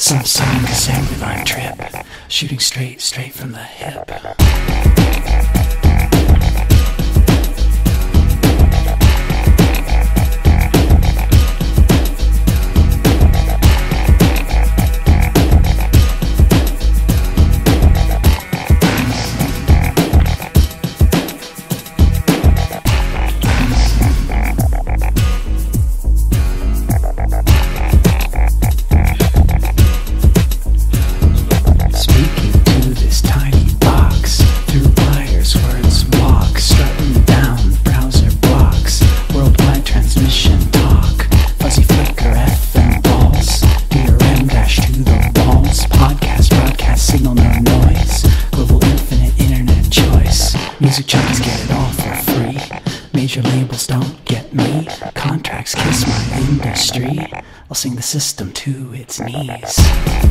Some sonic assembly line trip, shooting straight, straight from the hip. Music junkies get it all for free, major labels don't get me, contracts kiss my industry, I'll sing the system to its knees.